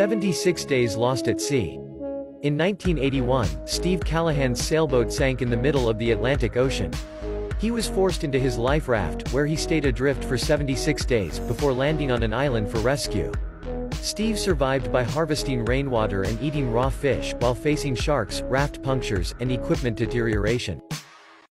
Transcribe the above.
76 Days Lost at Sea. In 1981, Steve Callahan's sailboat sank in the middle of the Atlantic Ocean. He was forced into his life raft, where he stayed adrift for 76 days, before landing on an island for rescue. Steve survived by harvesting rainwater and eating raw fish, while facing sharks, raft punctures, and equipment deterioration.